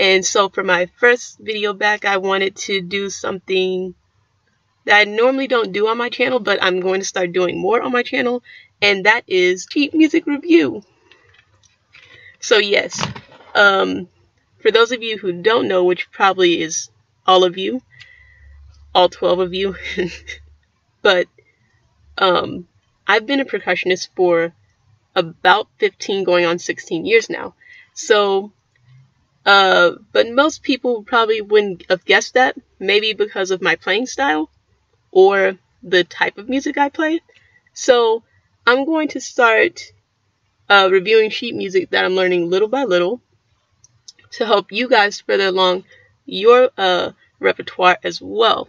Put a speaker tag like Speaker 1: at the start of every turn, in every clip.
Speaker 1: And so for my first video back, I wanted to do something that I normally don't do on my channel, but I'm going to start doing more on my channel, and that is sheet music review. So yes, um, for those of you who don't know, which probably is all of you, all 12 of you, but um, I've been a percussionist for about 15 going on 16 years now. So, uh, but most people probably wouldn't have guessed that, maybe because of my playing style or the type of music I play. So, I'm going to start uh, reviewing sheet music that I'm learning little by little to help you guys further along your uh, repertoire as well.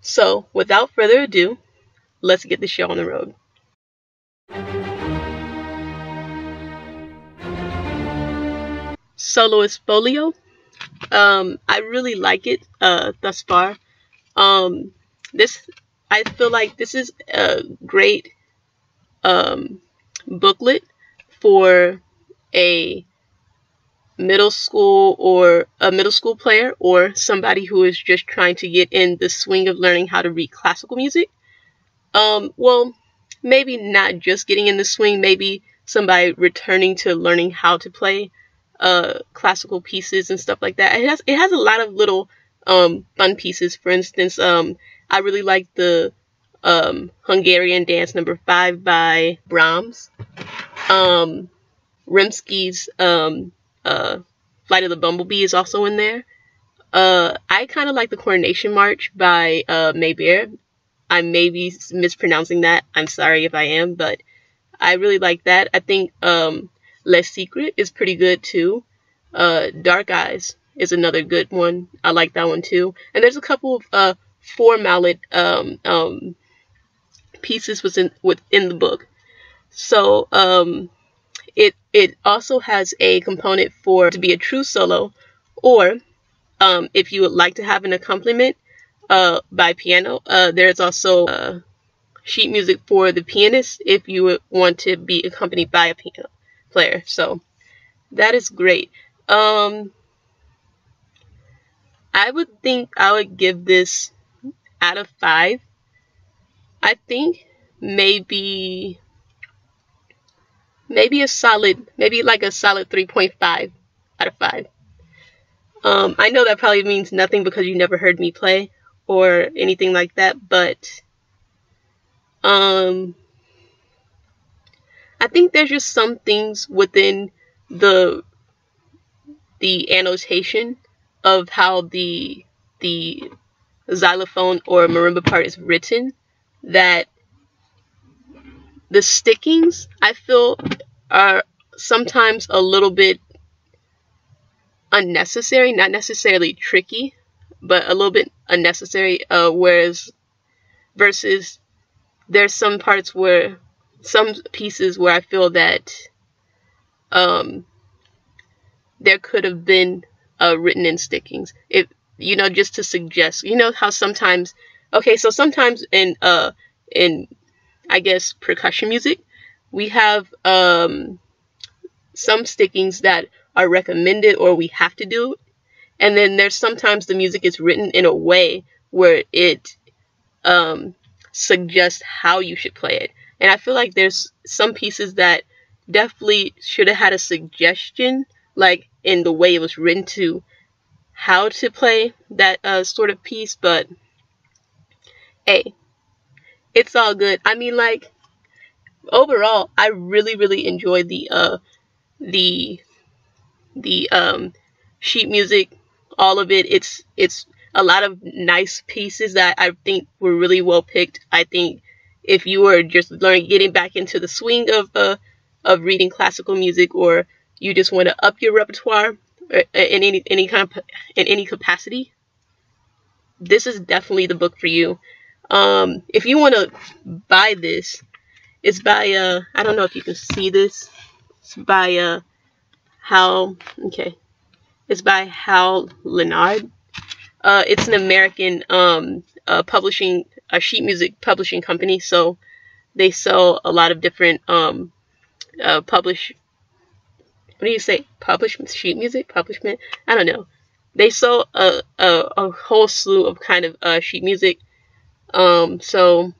Speaker 1: So, without further ado, let's get the show on the road. Soloist Folio. Um, I really like it uh, thus far. Um, this I feel like this is a great um, booklet for a middle school or a middle school player or somebody who is just trying to get in the swing of learning how to read classical music. Um, well, maybe not just getting in the swing, maybe somebody returning to learning how to play uh, classical pieces and stuff like that. It has it has a lot of little um, fun pieces. For instance, um, I really like the um, Hungarian Dance Number Five by Brahms. Um, Rimsky's um, uh, Flight of the Bumblebee is also in there. Uh, I kind of like the Coronation March by uh. I may be mispronouncing that. I'm sorry if I am, but I really like that. I think um, Les Secret is pretty good too. Uh, Dark Eyes is another good one. I like that one too. And there's a couple of uh, four mallet um, um, pieces within within the book. So um, it it also has a component for to be a true solo, or um, if you would like to have an accompaniment uh, by piano, uh, there's also uh, sheet music for the pianist if you would want to be accompanied by a piano player. So that is great. Um, I would think I would give this out of five. I think maybe maybe a solid maybe like a solid 3.5 out of 5 um, I know that probably means nothing because you never heard me play or anything like that but um I think there's just some things within the the annotation of how the the xylophone or marimba part is written that the stickings I feel are sometimes a little bit unnecessary, not necessarily tricky, but a little bit unnecessary. Uh, whereas versus there's some parts where some pieces where I feel that um, there could have been uh, written in stickings. If you know, just to suggest, you know how sometimes, okay, so sometimes in uh in I guess percussion music, we have um some stickings that are recommended or we have to do, and then there's sometimes the music is written in a way where it um suggests how you should play it. And I feel like there's some pieces that definitely should have had a suggestion, like in the way it was written to how to play that uh, sort of piece, but hey, it's all good. I mean, like overall, I really, really enjoyed the uh, the the um, sheet music, all of it. It's it's a lot of nice pieces that I think were really well picked. I think if you were just learning, getting back into the swing of uh, of reading classical music, or you just want to up your repertoire uh, in any any kind of in any capacity, this is definitely the book for you. Um, if you want to buy this, it's by uh I don't know if you can see this. It's by uh Hal okay. It's by Hal Leonard. Uh, it's an American um uh, publishing a sheet music publishing company, so they sell a lot of different um, uh, publish what do you say? Publishment, sheet music, publishment. I don't know. They sell a a, a whole slew of kind of uh, sheet music. Um, so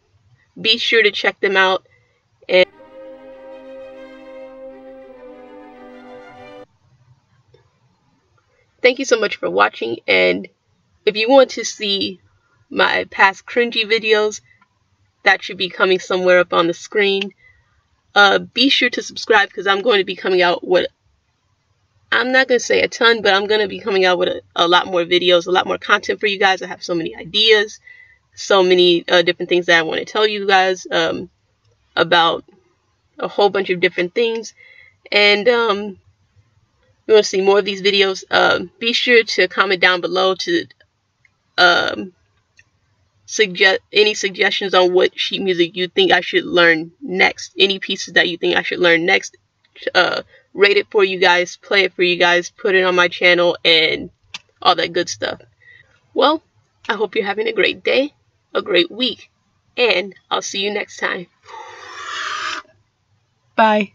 Speaker 1: be sure to check them out. And thank you so much for watching. And if you want to see my past cringy videos, that should be coming somewhere up on the screen. Uh, be sure to subscribe because I'm going to be coming out with I'm not going to say a ton, but I'm going to be coming out with a, a, lot more videos, a lot more content for you guys. I have so many ideas, so many uh, different things that I want to tell you guys um, about a whole bunch of different things. And um, you want to see more of these videos, uh, be sure to comment down below to um, suggest any suggestions on what sheet music you think I should learn next. Any pieces that you think I should learn next. Uh, rate it for you guys, play it for you guys, put it on my channel, and all that good stuff. Well, I hope you're having a great day, a great week, and I'll see you next time. Bye.